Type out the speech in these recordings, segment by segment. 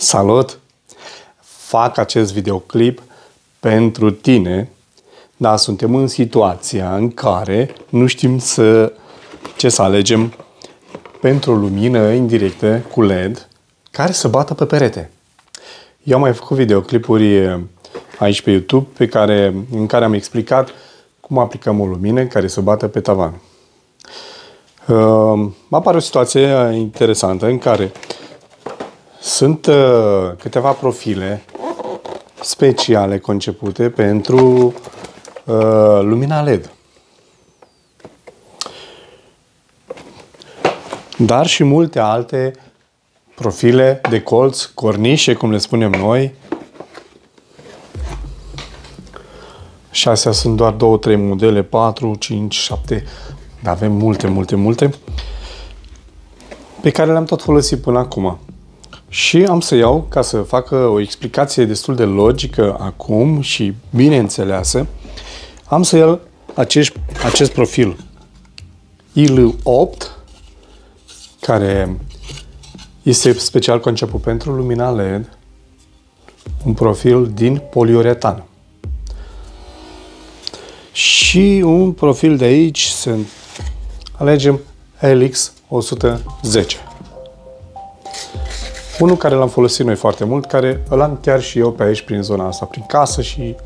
Salut! Fac acest videoclip pentru tine, dar suntem în situația în care nu știm să, ce să alegem pentru o lumină indirectă cu LED care să bată pe perete. Eu am mai făcut videoclipuri aici pe YouTube pe care, în care am explicat cum aplicăm o lumină care să bată pe tavan. Uh, apare o situație interesantă în care sunt uh, câteva profile speciale concepute pentru uh, lumina LED. Dar și multe alte profile de colț, cornișe, cum le spunem noi. Și astea sunt doar două, trei modele, 4, 5, 7, dar avem multe, multe, multe, pe care le-am tot folosit până acum. Și am să iau, ca să facă o explicație destul de logică acum și bine înțeleasă, am să iau acest, acest profil IL8, care este special conceput pentru lumina LED, un profil din poliuretan. Și un profil de aici, să alegem Helix 110. Unul care l-am folosit noi foarte mult, care îl am chiar și eu pe aici, prin zona asta, prin casă și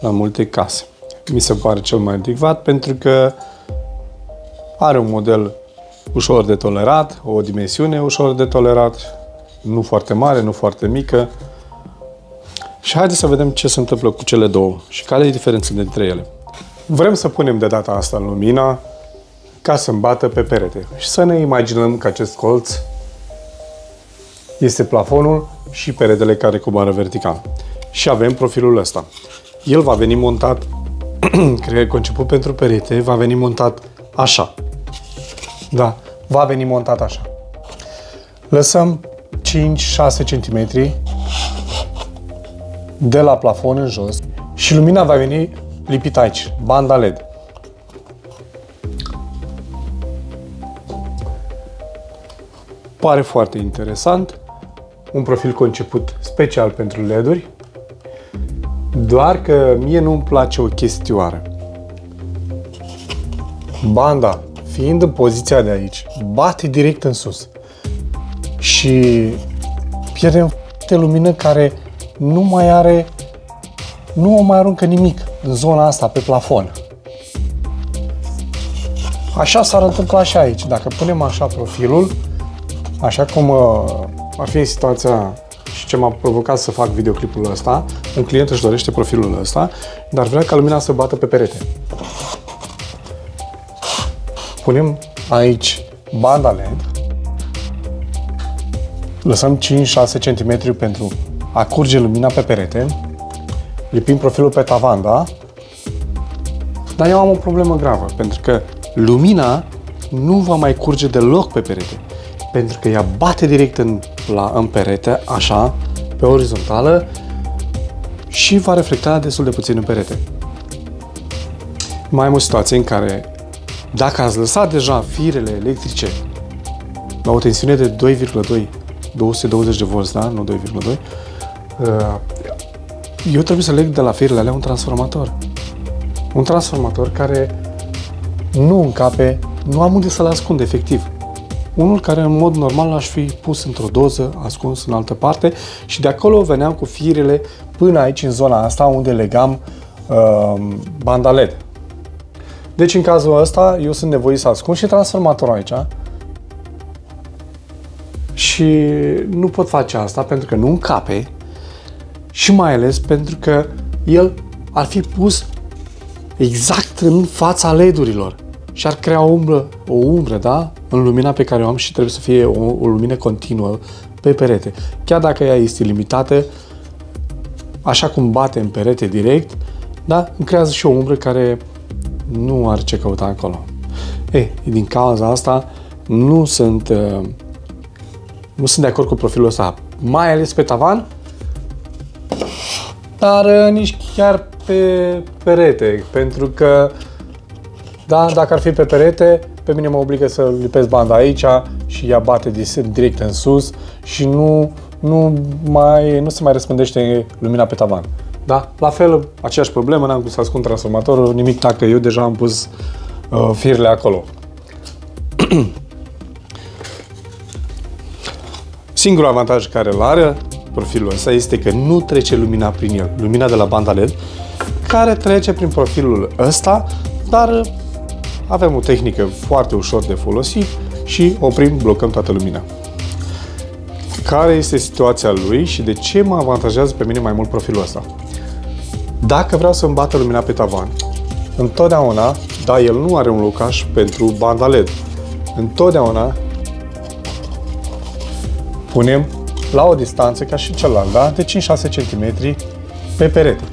la multe case. Mi se pare cel mai adecvat pentru că are un model ușor de tolerat, o dimensiune ușor de tolerat, nu foarte mare, nu foarte mică. Și haideți să vedem ce se întâmplă cu cele două și care e diferența dintre ele. Vrem să punem de data asta lumina ca să îmbată pe perete și să ne imaginăm că acest colț este plafonul și peretele care coboară vertical. Și avem profilul ăsta. El va veni montat, cred că conceput pentru perete, va veni montat așa. Da, va veni montat așa. Lăsăm 5-6 cm de la plafon în jos și lumina va veni lipită aici, banda LED. Pare foarte interesant un profil conceput special pentru LED-uri, doar că mie nu-mi place o chestioară. Banda, fiind în poziția de aici, bate direct în sus și pierdem de lumină care nu mai are, nu o mai aruncă nimic în zona asta, pe plafon. Așa s-ar întâmpla și aici. Dacă punem așa profilul, așa cum uh, ar fi situația și ce m-a provocat să fac videoclipul ăsta. Un client își dorește profilul ăsta, dar vrea ca lumina să bată pe perete. Punem aici banda LED, lăsăm 5-6 cm pentru a curge lumina pe perete, lipim profilul pe tavan, da? Dar eu am o problemă gravă, pentru că lumina nu va mai curge deloc pe perete pentru că ea bate direct în, la, în perete, așa, pe orizontală și va reflecta destul de puțin în perete. Mai am o situație în care dacă ați lăsat deja firele electrice la o tensiune de 2,2 220 de volți, da? Nu 2,2 uh, eu trebuie să leg de la firele alea un transformator. Un transformator care nu încape, nu am unde să-l ascund efectiv. Unul care în mod normal l-aș fi pus într-o doză, ascuns în altă parte și de acolo veneam cu firele până aici în zona asta unde legam uh, banda LED. Deci în cazul ăsta eu sunt nevoit să ascund și transformatorul aici și nu pot face asta pentru că nu încape și mai ales pentru că el ar fi pus exact în fața LED-urilor și ar crea o umbră, o umbră, da? În lumina pe care o am și trebuie să fie o, o lumină continuă pe perete. Chiar dacă ea este limitată, așa cum bate în perete direct, da? Îmi creează și o umbră care nu are ce căuta acolo. E, din cauza asta, nu sunt, uh, nu sunt de acord cu profilul ăsta, mai ales pe tavan, dar uh, nici chiar pe perete, pentru că da, dacă ar fi pe perete, pe mine mă obligă să lipesc banda aici și ea bate direct în sus și nu nu, mai, nu se mai răspândește lumina pe tavan. Da? La fel, aceeași problemă, n-am cum să ascund transformatorul, nimic dacă eu deja am pus uh, firele acolo. Singurul avantaj care îl are profilul ăsta este că nu trece lumina prin el, lumina de la banda LED, care trece prin profilul ăsta, dar avem o tehnică foarte ușor de folosit și oprim, blocăm toată lumina. Care este situația lui și de ce mă avantajează pe mine mai mult profilul ăsta? Dacă vreau să îmi lumina pe tavan, întotdeauna, da, el nu are un locaș pentru banda LED. Întotdeauna punem la o distanță ca și celălalt, da? de 5-6 cm pe perete.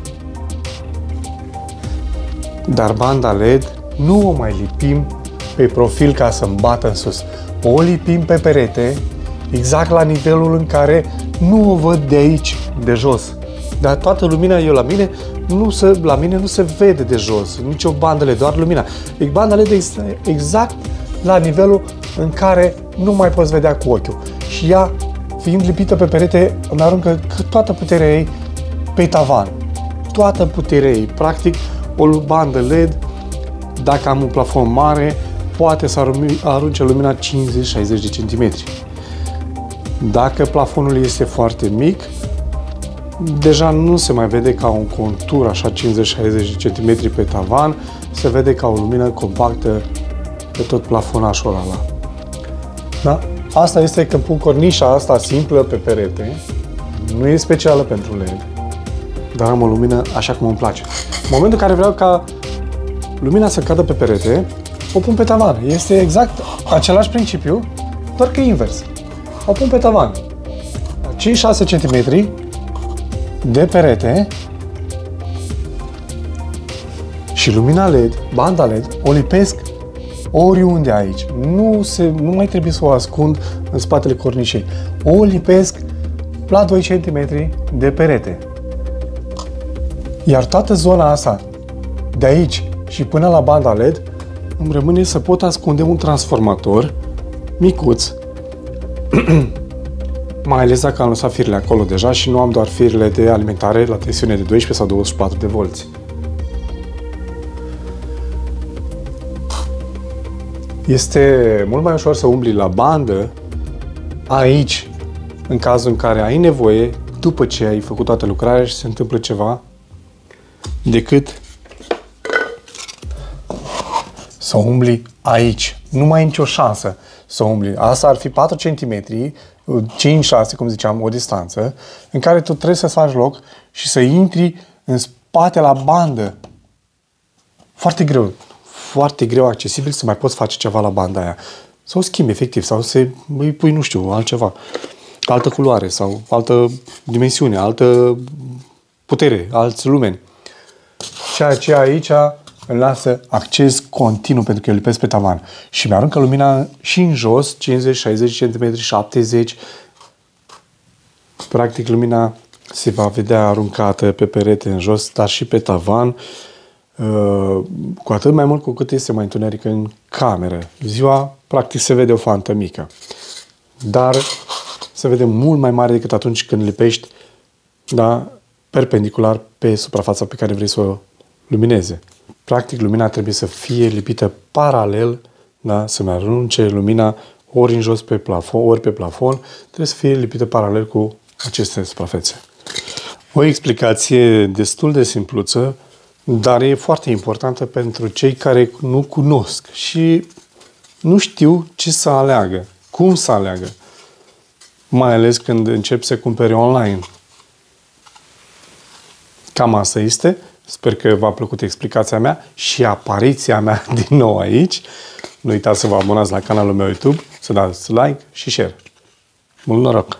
Dar banda LED nu o mai lipim pe profil ca să bată în sus. O lipim pe perete exact la nivelul în care nu o văd de aici, de jos. Dar toată lumina eu la mine, nu se, la mine nu se vede de jos, nicio bandă LED, doar lumina. E banda LED exact la nivelul în care nu mai poți vedea cu ochiul. Și ea, fiind lipită pe perete, îmi aruncă toată puterea ei pe tavan. Toată puterea ei. Practic, o bandă LED dacă am un plafon mare, poate să arunce lumina 50-60 de centimetri. Dacă plafonul este foarte mic, deja nu se mai vede ca un contur așa 50-60 de centimetri pe tavan, se vede ca o lumină compactă pe tot plafonașul ăla. Da? Asta este că pun cornișa asta simplă pe perete, nu e specială pentru LED, dar am o lumină așa cum îmi place. În momentul în care vreau ca lumina să cadă pe perete, o pun pe tavan. Este exact același principiu, doar că invers. O pun pe tavan. 5-6 cm de perete și lumina LED, banda LED, o lipesc oriunde aici. Nu, se, nu mai trebuie să o ascund în spatele cornișei. O lipesc la 2 cm de perete. Iar toată zona asta, de aici și până la banda LED îmi rămâne să pot ascunde un transformator micuț, mai ales dacă am lăsat firele acolo deja și nu am doar firele de alimentare la tensiune de 12 sau 24 de volți. Este mult mai ușor să umbli la bandă aici, în cazul în care ai nevoie, după ce ai făcut toată lucrarea și se întâmplă ceva, decât să umbli aici. Nu mai ai nicio șansă să umbli. Asta ar fi 4 cm, 5-6, cum ziceam, o distanță, în care tu trebuie să faci loc și să intri în spate la bandă. Foarte greu. Foarte greu accesibil să mai poți face ceva la banda aia. Sau schimbi, efectiv, sau să îi pui, nu știu, altceva. Altă culoare sau altă dimensiune, altă putere, alți lumeni. Ceea ce aici îl lasă acces continuu pentru că îl lipesc pe tavan și mi-aruncă lumina și în jos, 50, 60 cm, 70 Practic lumina se va vedea aruncată pe perete în jos, dar și pe tavan, uh, cu atât mai mult cu cât este mai întuneric în cameră. Ziua, practic, se vede o fantă mică. Dar se vede mult mai mare decât atunci când lipești da, perpendicular pe suprafața pe care vrei să o lumineze. Practic, lumina trebuie să fie lipită paralel, da? să-mi arunce lumina ori în jos pe plafon, ori pe plafon, trebuie să fie lipită paralel cu aceste suprafețe. O explicație destul de simpluță, dar e foarte importantă pentru cei care nu cunosc și nu știu ce să aleagă, cum să aleagă, mai ales când încep să cumpere online. Cam asta este. Sper că v-a plăcut explicația mea și apariția mea din nou aici. Nu uitați să vă abonați la canalul meu YouTube, să dați like și share. Mult noroc!